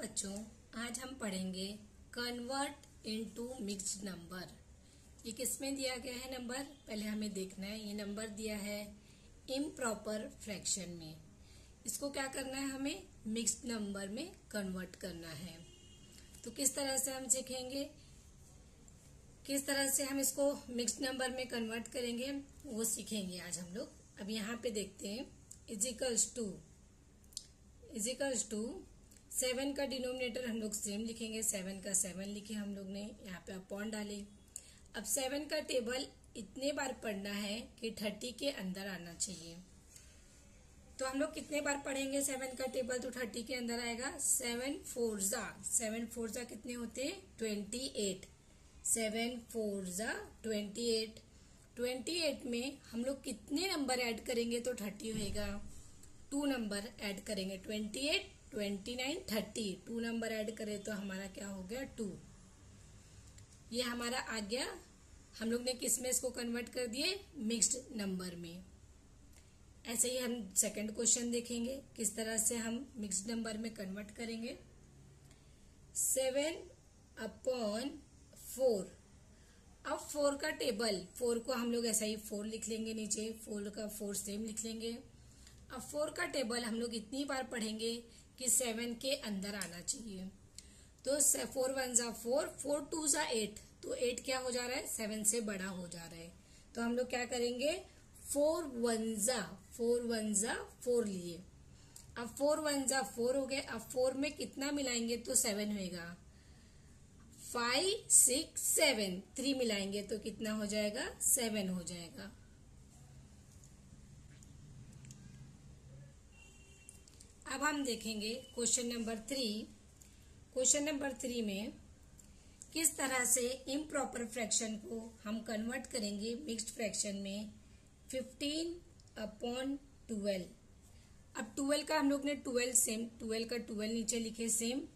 बच्चों, आज हम पढ़ेंगे कन्वर्ट इनटू मिक्स्ड नंबर ये किसमें दिया गया है नंबर पहले हमें देखना है, ये नंबर दिया है इम्प्रॉपर फ्रैक्शन में। इसको क्या करना है हमें? मिक्स्ड नंबर में कन्वर्ट करना है। तो किस तरह से हम सीखेंगे? किस तरह से हम इसको मिक्स्ड नंबर में कन्वर्ट करेंगे? वो सीखेंगे आज हम लोग। अब यहाँ पे देखते हैं equals to equals to seven का डिनोमिनेटर हम लोग सेम लिखेंगे, सेवन का सेवन लिखे हम लोग ने, यहाँ पे अपॉन डाले। अब सेवन का टेबल इतने बार पढ़ना है कि थर्टी के अंदर आना चाहिए। तो हम लोग कितने बार पढ़ेंगे सेवन का टेबल तो थर्टी के अंदर आएगा। सेवन फोर जा सेवन फोर जा कितने होते? ट्वेंटी एट सेवन फोर जा ट्वेंटी एट ट्वेंटी एट में हम लोग कितने नंबर ऐड करेंगे तो थर्टी होएगा। टू नंबर ऐड करेंगे twenty eight twenty nine thirty two number add करें तो हमारा क्या हो गया टू ये हमारा आ गया। हम लोग ने किसमें इसको कन्वर्ट कर दिए? मिक्स्ड नंबर में। ऐसे ही हम सेकंड क्वेश्चन देखेंगे, किस तरह से हम मिक्स्ड नंबर में कन्वर्ट करेंगे। सेवन अपॉन फोर अब फोर का टेबल फोर को हम लोग ऐसा ही फोर लिख लेंगे नीचे फोर का फोर सेम लिख लेंगे। अब फोर का टेबल हम लोग इतनी बार पढ़ेंगे कि सेवन के अंदर आना चाहिए। तो फोर वन जा फोर फोर टू जा एट तो एट क्या हो जा रहा है? सेवन से बड़ा हो जा रहा है। तो हम लोग क्या करेंगे? फोर वन जा फोर वन जा फोर लिए। अब फोर वन जा फोर हो गए अब फोर में कितना मिलाएँगे तो सेवन होएगा। फाइव सिक्स सेवन थ्री मिलाएँगे तो कितना हो जाएगा? सेवन हो जाएगा। अब हम देखेंगे question number three. Question number three में किस तरह से इम्प्रॉपर फ्रैक्शन को हम कन्वर्ट करेंगे मिक्स्ड फ्रैक्शन में? फिफ्टीन अपॉन ट्वेल्व अब ट्वेल्व का हम लोग ने ट्वेल्व सेम ट्वेल्व का ट्वेल्व नीचे लिखे सेम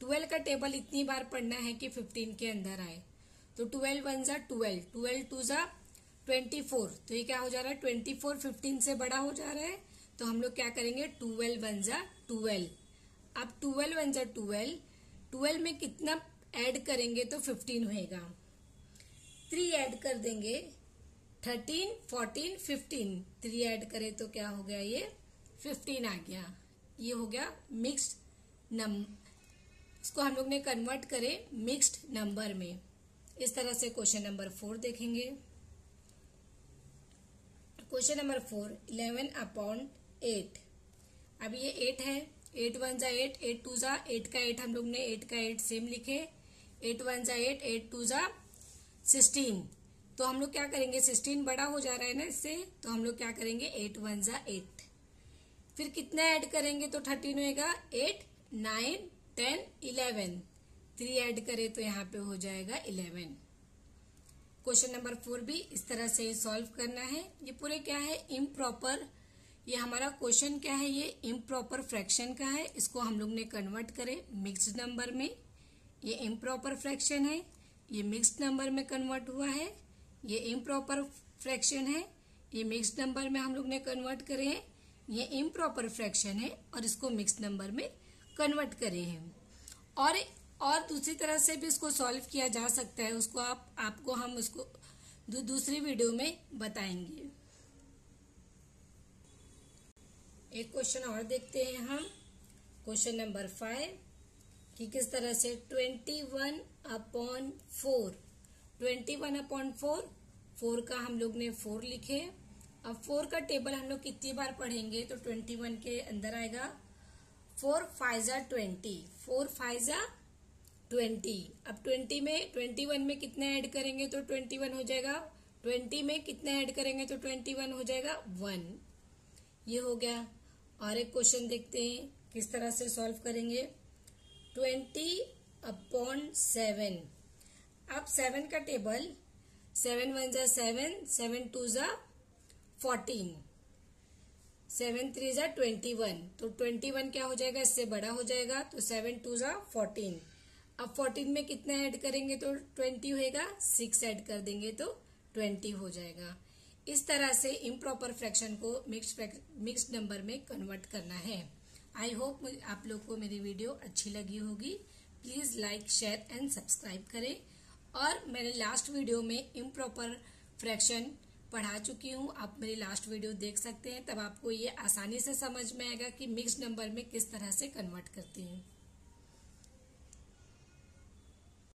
ट्वेल्व का टेबल इतनी बार पढ़ना है कि फिफ्टीन के अंदर आए। तो ट्वेल्व वन जा ट्वेल्व ट्वेल्व टू जा ट्वेंटी फोर तो ये क्या हो जा रहा है? ट्वेंटी फोर फिफ्टीन से बड़ा हो जा रहा है। तो हम लोग क्या करेंगे? ट्वेल्व वन जा ट्वेल्व। अब ट्वेल्व वन जा ट्वेल्व। ट्वेल्व में कितना ऐड करेंगे तो फिफ्टीन होएगा। थ्री ऐड कर देंगे thirteen, fourteen, fifteen. Three add करें तो क्या हो गया ये? फिफ्टीन आ गया। ये हो गया मिक्स्ड नंबर इसको हम लोग ने कन्वर्ट करे मिक्स्ड नंबर में। इस तरह से क्वेश्चन नंबर फोर देखेंगे। Question number four eleven upon eight अब ये एट है. एट वन जा एट एट टू जा एट का एट हम लोग ने एट का एट सेम लिखे. एट वन जा एट एट टू जा सिक्सटीन तो हम लोग क्या करेंगे? सिक्सटीन बड़ा हो जा रहा है ना इससे तो हम लोग क्या करेंगे? एट वन जा एट फिर कितना ऐड करेंगे तो थर्टीन होएगा? Eight nine ten eleven three add करें तो यहाँ पे हो जाएगा इलेवन क्वेश्चन नंबर फोर भी इस तरह से सॉल्व करना है. ये पूरे क्या है? इम्प्रॉपर ये हमारा क्वेश्चन क्या है? ये इम्प्रॉपर फ्रैक्शन का है। इसको हम लोग ने कन्वर्ट करे मिक्स्ड नंबर में। ये इम्प्रॉपर फ्रैक्शन है। ये मिक्स्ड नंबर में कन्वर्ट हुआ है। ये इम्प्रॉपर फ्रैक्शन है। ये मिक्स्ड नंबर में हम लोग ने कन्वर्ट करे हैं। ये इम्प्रॉपर फ्रैक्शन है और इसको मिक्स्ड नंबर में कन्वर्ट करे हैं। और और दूसरी तरह से भी इसको सॉल्व किया जा सकता है। उसको आप, आपको हम उसको दूसरी वीडियो में बताएँगे। एक क्वेश्चन और देखते हैं हम। क्वेश्चन नंबर फाइव कि किस तरह से twenty one upon four twenty one upon four four का हम लोग ने फोर लिखे। अब फोर का टेबल हम लोग कितनी बार पढ़ेंगे? तो ट्वेंटी वन के अंदर आएगा। फोर फाइजा ट्वेंटी फोर फाइजा ट्वेंटी अब ट्वेंटी में ट्वेंटी वन में कितना ऐड करेंगे तो ट्वेंटी वन हो जाएगा। ट्वेंटी में कितना ऐड करेंगे तो ट्वेंटी वन हो जाएगा वन ये हो गया। और एक क्वेश्चन देखते हैं, किस तरह से सॉल्व करेंगे? Twenty upon seven. अब सेवन का टेबल, सेवन वन जा सेवन सेवन टू जा फोर्टीन, सेवन थ्री जा ट्वेंटी वन। तो ट्वेंटी वन क्या हो जाएगा? इससे बड़ा हो जाएगा तो सेवन टू जा फोर्टीन। अब फोर्टीन में कितना ऐड करेंगे तो ट्वेंटी होएगा, सिक्स ऐड कर देंगे तो ट्वेंटी हो जाएगा। इस तरह से इम्प्रॉपर फ्रैक्शन को मिक्स मिक्स्ड नंबर में कन्वर्ट करना है। आई होप आप लोग को मेरी वीडियो अच्छी लगी होगी। Please like share and subscribe करें। और मैंने लास्ट वीडियो में इम्प्रॉपर फ्रैक्शन पढ़ा चुकी हूँ। आप मेरी लास्ट वीडियो देख सकते हैं। तब आपको ये आसानी से समझ में आएगा कि मिक्स नंबर में किस तरह से कन्वर्ट करती हूँ।